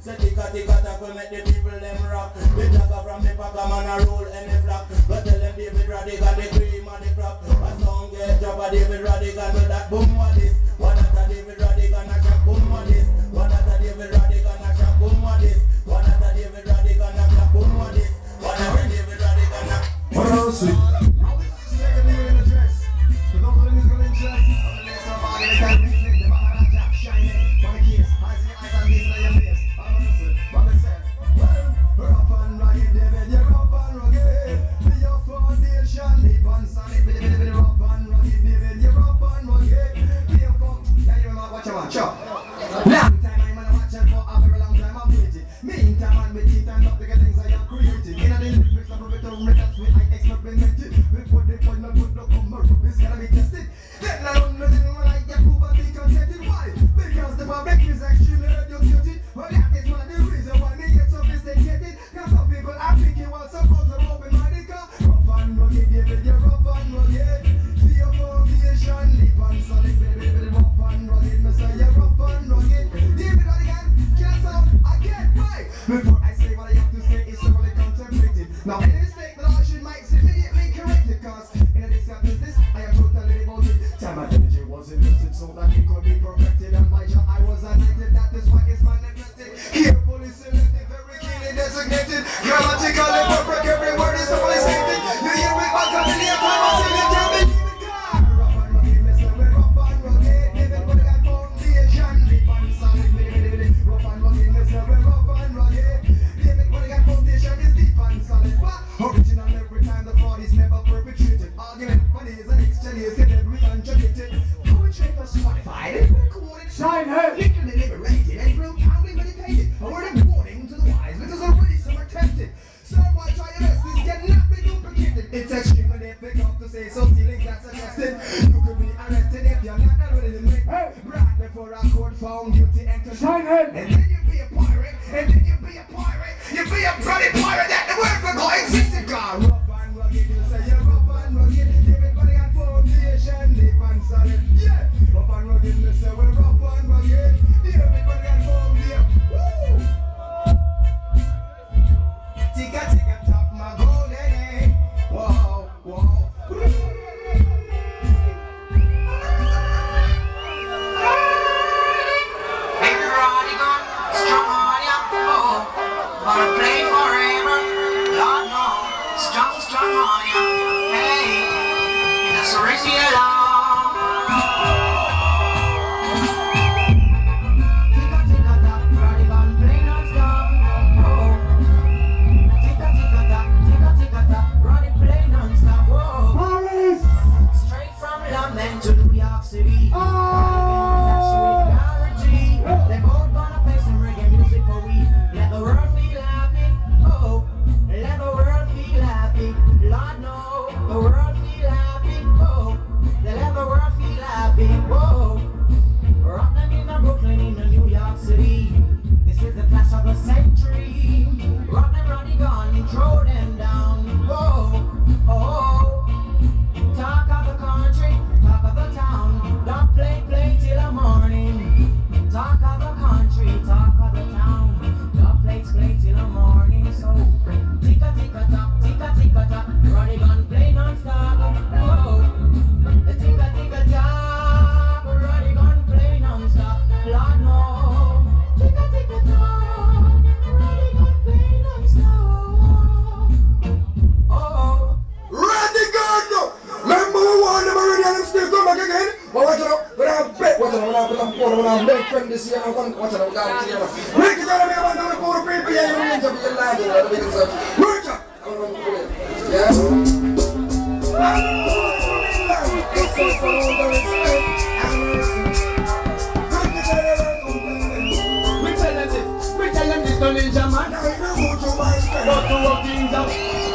Say ticka ticka tackle make the people them rock. The jagger from the packer man a roll any flock. Go tell them David Rodigan the cream of the crop. A song get job of David Rodigan with that boom what is this why it's my nemesis. Here, police to. And then you be a pirate, and then you be a pirate, you be a bloody pirate. around. We wona fende siyana gonɗo watana laamu siyana wiki kono mi wonta mi ɓuuro pipi Don't in Jamaica, go.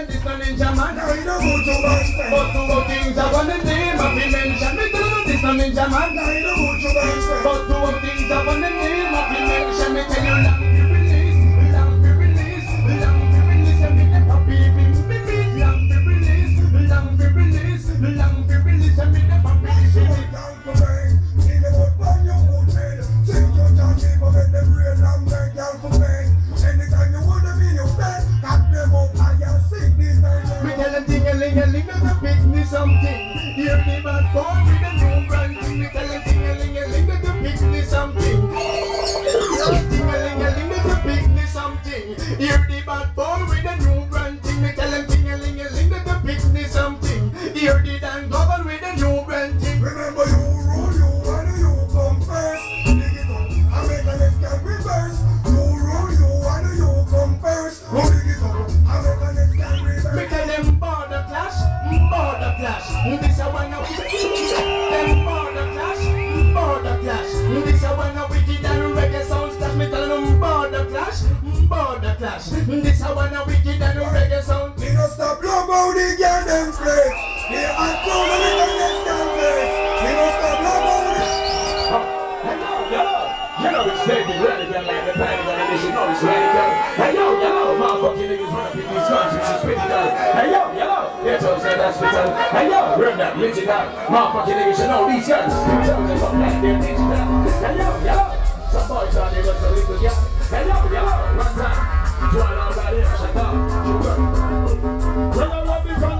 them this ninja man. You don't. But things I want. Me this ninja man. Don't. But things I want. Me long release, long release, long release. Long release, long release, long release. This a one a wicked. And reggae sounds clash. Me tell border clash, border clash. This a one a wicked and reggae sounds. We no stop love the girl them flex. They are too many to understand flex. We no stop love how the. You know it's taking radical like the panic on the mission, know it's radical. Hey yo, yo, motherfucking niggas run up in these guns, which is pretty dumb. Hey yo, that's spittle. Hey yo, run that, lit it up. Motherfucking niggas should know these guns. Tell them from that, they're digital. Hey yo, hello, some boys out there some little gun. Hey yo, hello, one time. Join all that here, shut up. Well, I love it on the belt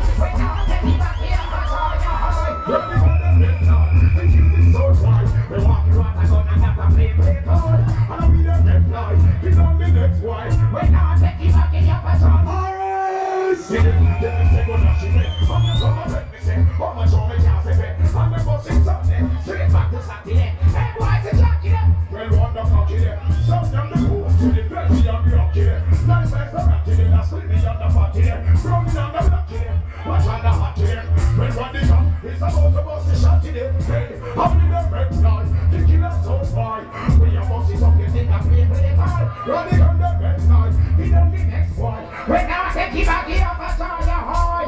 Take him back here, I saw the high.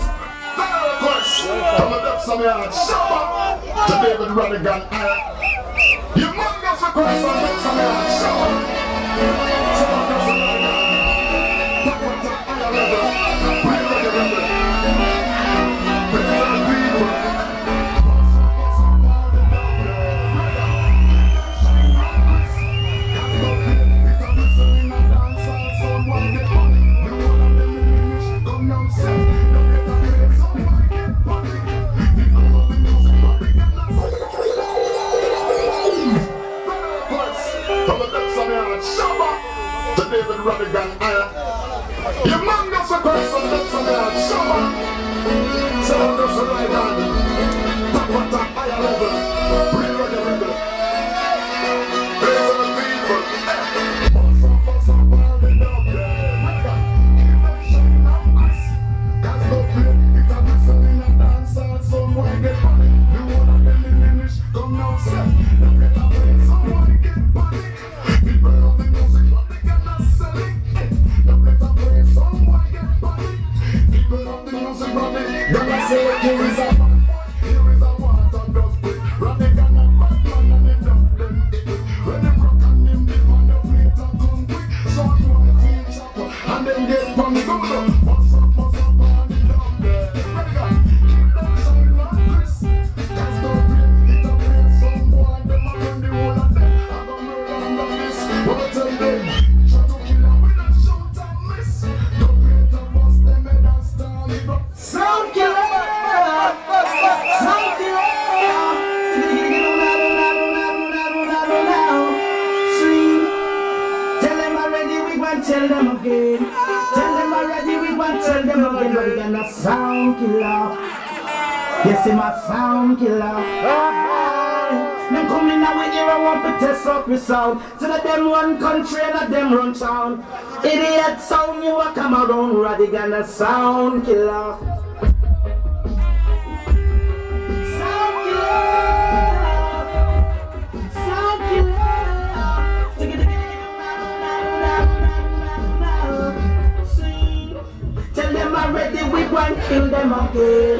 Come on, that's some yard. Shabba to David Rodigan. You must go Christ and make some yard. Shabba. Shabba to some Rodigan. Tap on top, higher level. You must go Christ and make some yard. Shabba. Shabba to some Rodigan. And get punk good. Tell them again. Tell them already, we want tell them again. But we gonna sound killer. Yes, him a sound killer. Uh-huh. Them coming now with here, I want to test up your sound. So that them run country and that them run town. Idiot sound, you a come around, Rodigan a sound killer. Kill them again.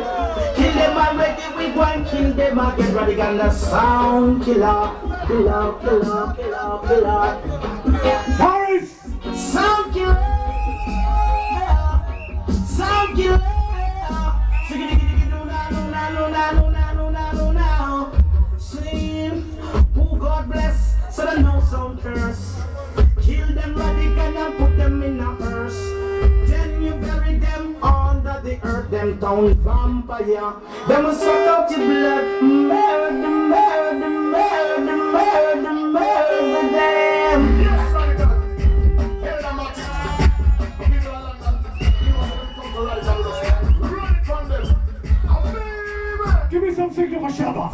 Kill them already we go kill them again. Rodigan the sound killer. Killer, killer, killer, killer. Paris! Sound killer. Sound killer. Who God bless, so they know sound curse. Kill them radical and put them them town vampire. Them will suck out your blood. Murder, murder, murder, murder, murder them. Yes, Radical. Them. Give you a land and- give you a land from the right and left. Run it from them. And finger for Shabba.